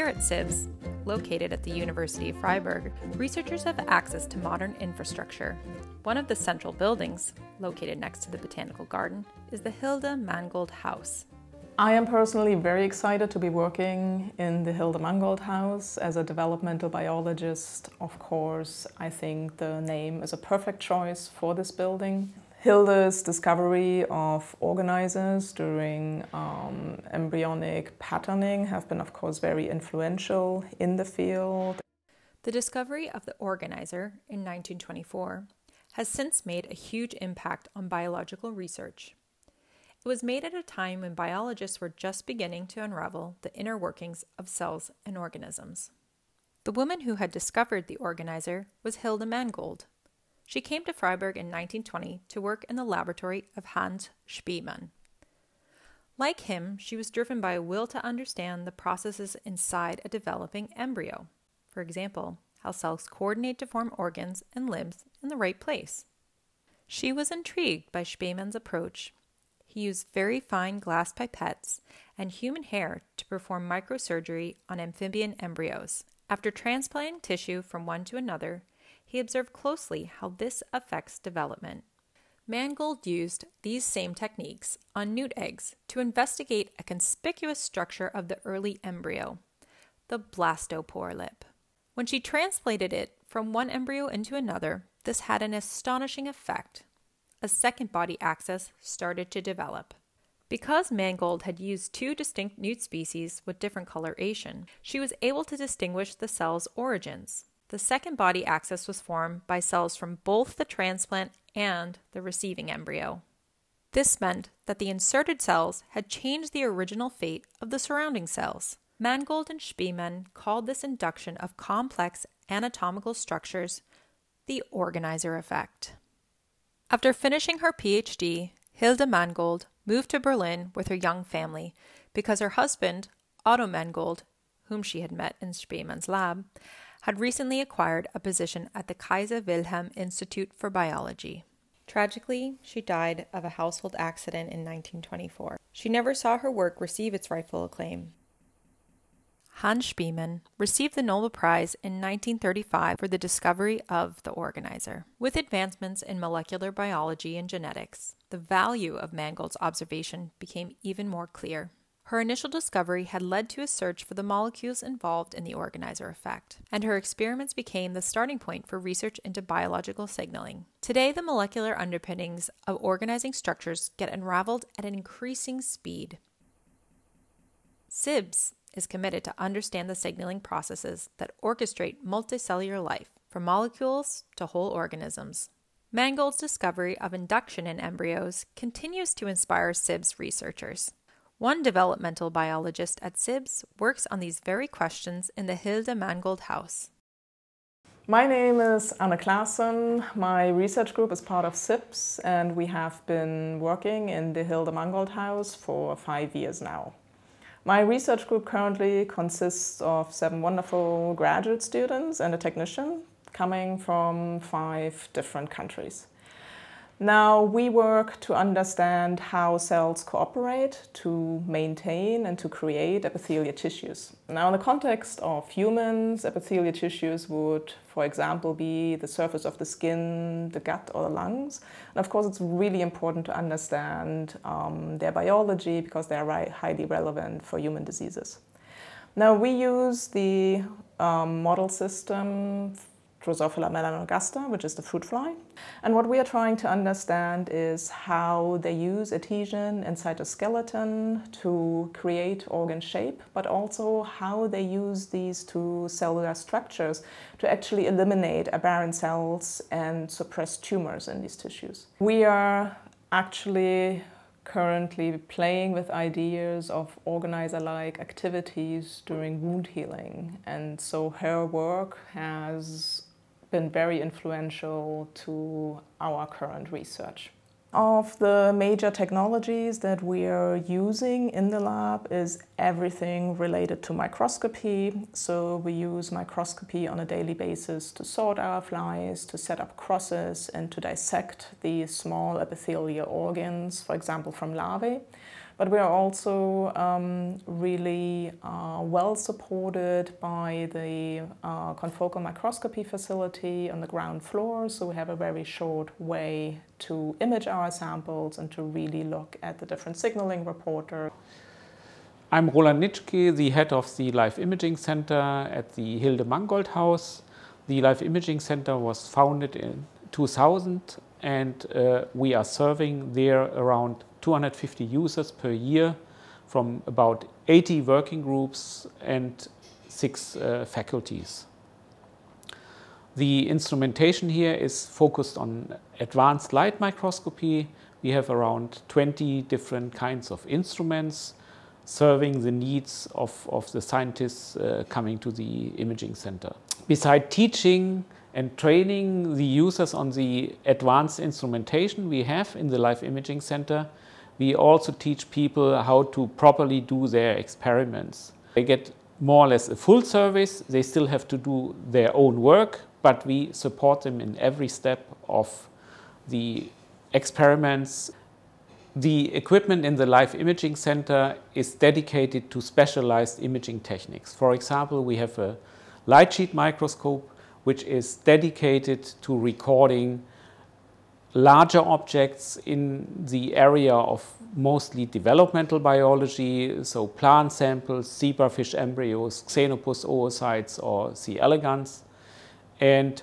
Here at CIBSS, located at the University of Freiburg, researchers have access to modern infrastructure. One of the central buildings, located next to the Botanical Garden, is the Hilde Mangold House. I am personally very excited to be working in the Hilde Mangold House as a developmental biologist. Of course, I think the name is a perfect choice for this building. Hilde's discovery of organizers during um, embryonic patterning have been, of course, very influential in the field. The discovery of the organizer in 1924 has since made a huge impact on biological research. It was made at a time when biologists were just beginning to unravel the inner workings of cells and organisms. The woman who had discovered the organizer was Hilde Mangold, she came to Freiburg in 1920 to work in the laboratory of Hans Spemann. Like him, she was driven by a will to understand the processes inside a developing embryo. For example, how cells coordinate to form organs and limbs in the right place. She was intrigued by Spemann's approach. He used very fine glass pipettes and human hair to perform microsurgery on amphibian embryos. After transplanting tissue from one to another, he observed closely how this affects development. Mangold used these same techniques on newt eggs to investigate a conspicuous structure of the early embryo, the blastopore lip. When she transplanted it from one embryo into another, this had an astonishing effect. A second body axis started to develop. Because Mangold had used two distinct newt species with different coloration, she was able to distinguish the cell's origins. The second body axis was formed by cells from both the transplant and the receiving embryo. This meant that the inserted cells had changed the original fate of the surrounding cells. Mangold and Spemann called this induction of complex anatomical structures the organizer effect. After finishing her PhD, Hilde Mangold moved to Berlin with her young family because her husband, Otto Mangold, whom she had met in Spemann's lab, had recently acquired a position at the Kaiser Wilhelm Institute for Biology. Tragically, she died of a household accident in 1924. She never saw her work receive its rightful acclaim. Hans Spemann received the Nobel Prize in 1935 for the discovery of the organizer. With advancements in molecular biology and genetics, the value of Mangold's observation became even more clear. Her initial discovery had led to a search for the molecules involved in the organizer effect, and her experiments became the starting point for research into biological signaling. Today, the molecular underpinnings of organizing structures get unraveled at an increasing speed. CIBSS is committed to understand the signaling processes that orchestrate multicellular life, from molecules to whole organisms. Mangold's discovery of induction in embryos continues to inspire CIBSS researchers. One developmental biologist at CIBSS works on these very questions in the Hilde Mangold House. My name is Anne Classen. My research group is part of CIBSS and we have been working in the Hilde Mangold House for five years now. My research group currently consists of seven wonderful graduate students and a technician coming from five different countries. Now we work to understand how cells cooperate to maintain and to create epithelial tissues. Now in the context of humans, epithelial tissues would, for example, be the surface of the skin, the gut or the lungs. And of course it's really important to understand um, their biology because they are highly relevant for human diseases. Now we use the um, model system Drosophila melanogaster, which is the fruit fly. And what we are trying to understand is how they use adhesion and cytoskeleton to create organ shape, but also how they use these two cellular structures to actually eliminate aberrant cells and suppress tumors in these tissues. We are actually currently playing with ideas of organizer-like activities during wound healing. And so her work has been very influential to our current research. Of the major technologies that we are using in the lab is everything related to microscopy. So we use microscopy on a daily basis to sort our flies, to set up crosses and to dissect the small epithelial organs, for example from larvae. But we are also um, really uh, well supported by the uh, confocal microscopy facility on the ground floor. So we have a very short way to image our samples and to really look at the different signaling reporter. I'm Roland Nitschke, the head of the Live Imaging Center at the Hilde Mangold House. The Live Imaging Center was founded in 2000 and uh, we are serving there around 250 users per year from about 80 working groups and six uh, faculties. The instrumentation here is focused on advanced light microscopy. We have around 20 different kinds of instruments serving the needs of, of the scientists uh, coming to the imaging center. Besides teaching and training the users on the advanced instrumentation we have in the Live Imaging Center, we also teach people how to properly do their experiments. They get more or less a full service, they still have to do their own work, but we support them in every step of the experiments the equipment in the Live Imaging Center is dedicated to specialized imaging techniques. For example, we have a light sheet microscope which is dedicated to recording larger objects in the area of mostly developmental biology, so plant samples, zebrafish embryos, xenopus oocytes, or C. elegans. And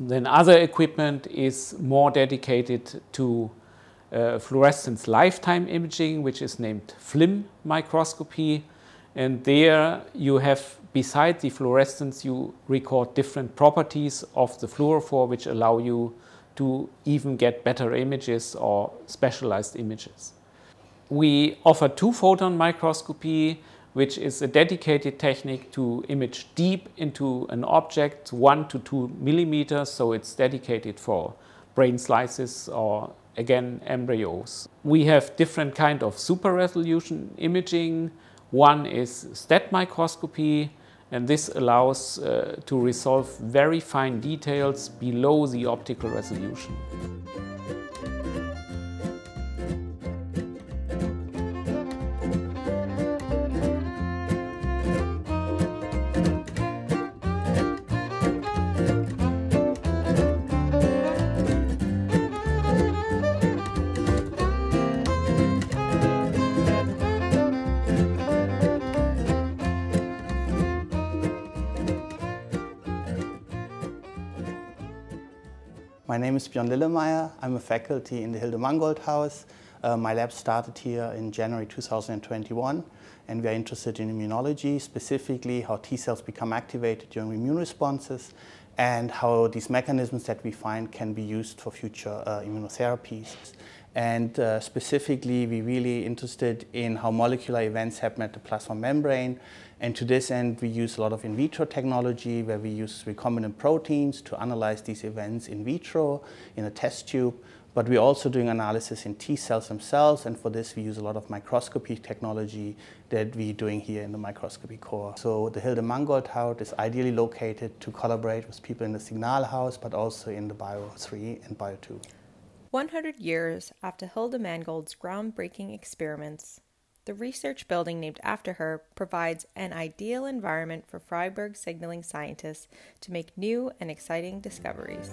then other equipment is more dedicated to uh, fluorescence lifetime imaging, which is named FLIM microscopy. And there you have, beside the fluorescence, you record different properties of the fluorophore, which allow you to even get better images or specialized images. We offer two photon microscopy, which is a dedicated technique to image deep into an object, one to two millimeters. So it's dedicated for brain slices or again embryos. We have different kind of super resolution imaging. One is STED microscopy, and this allows uh, to resolve very fine details below the optical resolution. My name is Björn Lillemeier. I'm a faculty in the Hilde Mangold House. Uh, my lab started here in January 2021 and we are interested in immunology, specifically how T cells become activated during immune responses and how these mechanisms that we find can be used for future uh, immunotherapies. And uh, specifically, we're really interested in how molecular events happen at the plasma membrane. And to this end, we use a lot of in vitro technology where we use recombinant proteins to analyze these events in vitro in a test tube. But we're also doing analysis in T cells themselves, and for this we use a lot of microscopy technology that we're doing here in the microscopy core. So the Hilde Mangold House is ideally located to collaborate with people in the Signal House, but also in the Bio 3 and Bio 2. 100 years after Hilde Mangold's groundbreaking experiments, the research building named after her provides an ideal environment for Freiburg signaling scientists to make new and exciting discoveries.